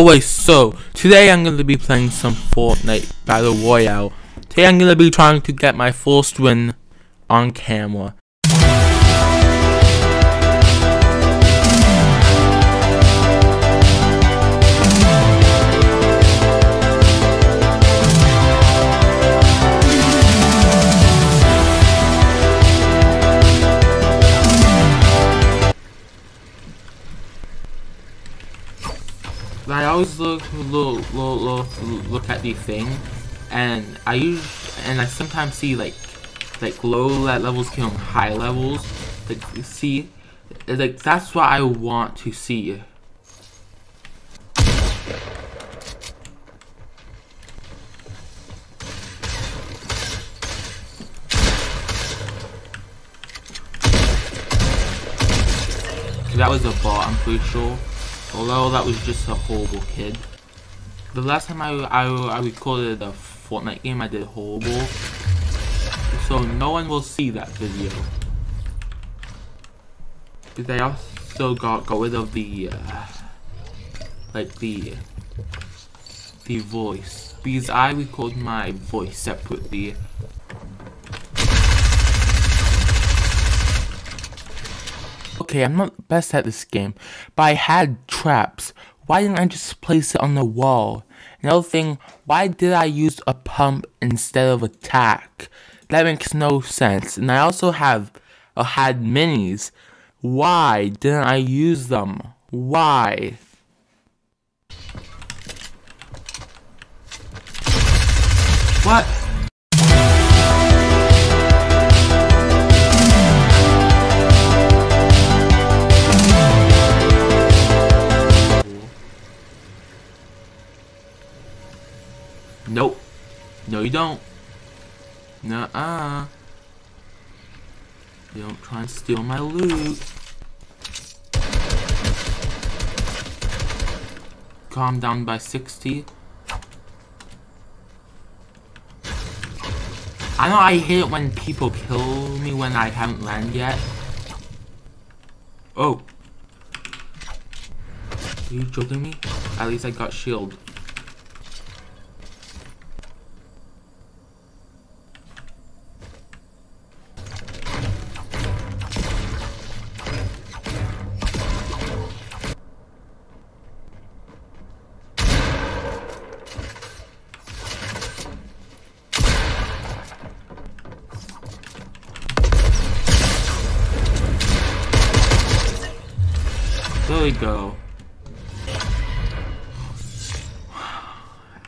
Always so, today I'm going to be playing some Fortnite Battle Royale. Today I'm going to be trying to get my first win on camera. Always look look, look look at the thing, and I use and I sometimes see like like low levels killing high levels. Like see, like that's what I want to see. That was a bot, I'm pretty sure. Although that was just a horrible kid. The last time I, I, I recorded a Fortnite game, I did horrible. So no one will see that video. Because I also got, got rid of the, uh, like the, the voice. Because I record my voice separately. Okay, I'm not the best at this game, but I had traps. Why didn't I just place it on the wall? Another thing, why did I use a pump instead of attack? That makes no sense. And I also have uh, had minis. Why didn't I use them? Why? What? No, you don't. Nuh-uh. You don't try and steal my loot. Calm down by 60. I know I hate it when people kill me when I haven't landed yet. Oh. Are you joking me? At least I got shield. We go.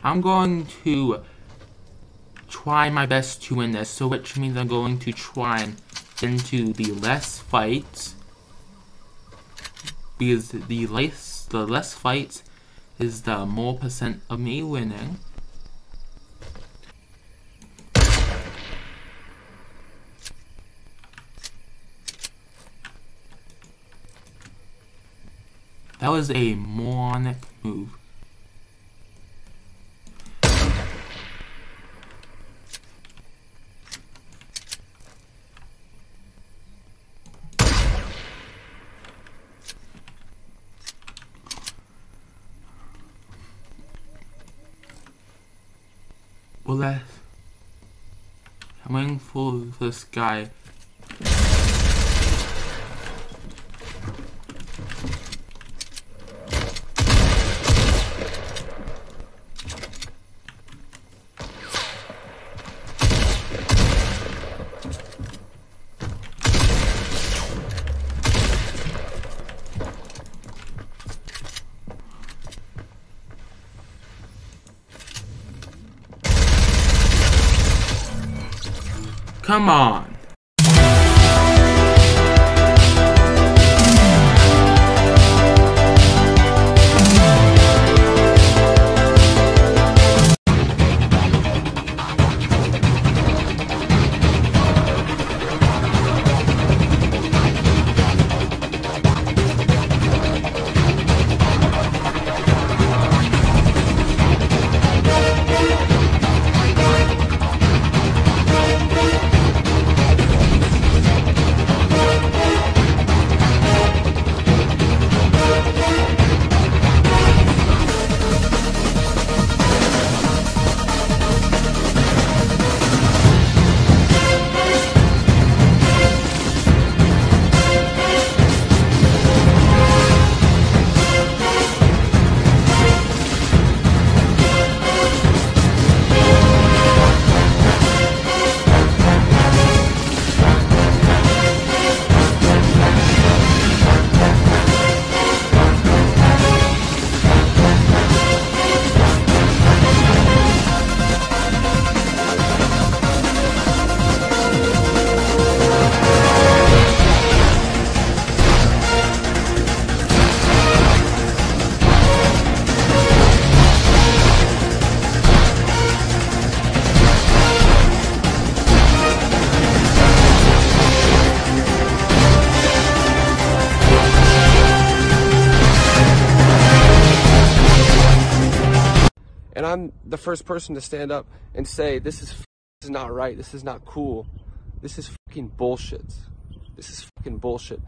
I'm going to try my best to win this, so which means I'm going to try and into the less fights because the less the less fights is the more percent of me winning. That was a moronic move. Well, that I'm waiting for this guy Come on. And I'm the first person to stand up and say, this is, this is not right. This is not cool. This is fucking bullshit. This is fucking bullshit.